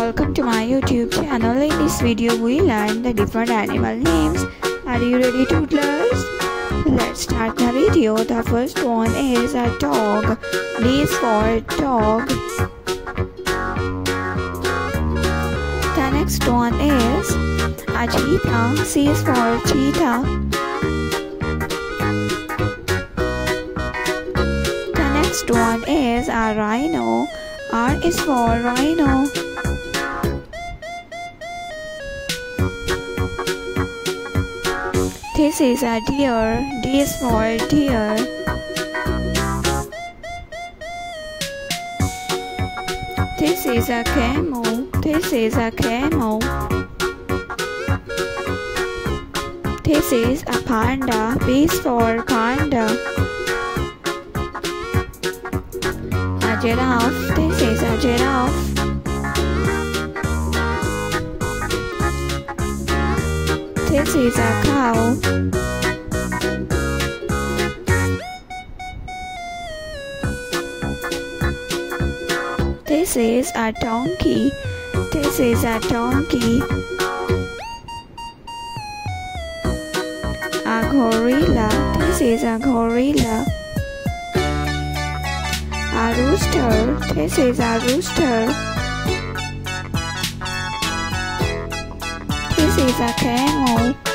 welcome to my youtube channel. In this video we learn the different animal names. Are you ready toddlers let's start the video. The first one is a dog. D is for dog. The next one is a cheetah. C is for cheetah. The next one is a rhino. R is for rhino. This is a deer. D is for deer. This is a camel. This is a camel. This is a panda. For panda. giraffe. This is a giraffe. This is a cow. This is a donkey. This is a donkey. A gorilla. This is a gorilla a rooster. This is a rooster. This is a camel.